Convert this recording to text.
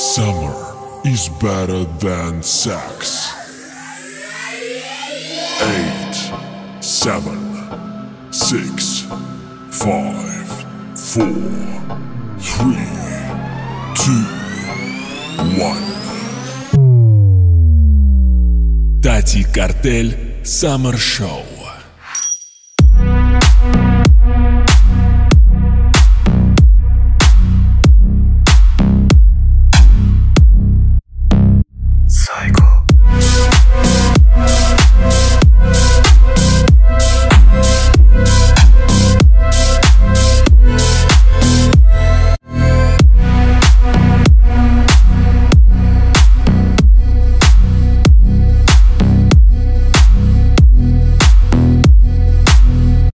Summer is better than sex. Eight, seven, six, five, four, three, two, one. Tati Cartel Summer Show.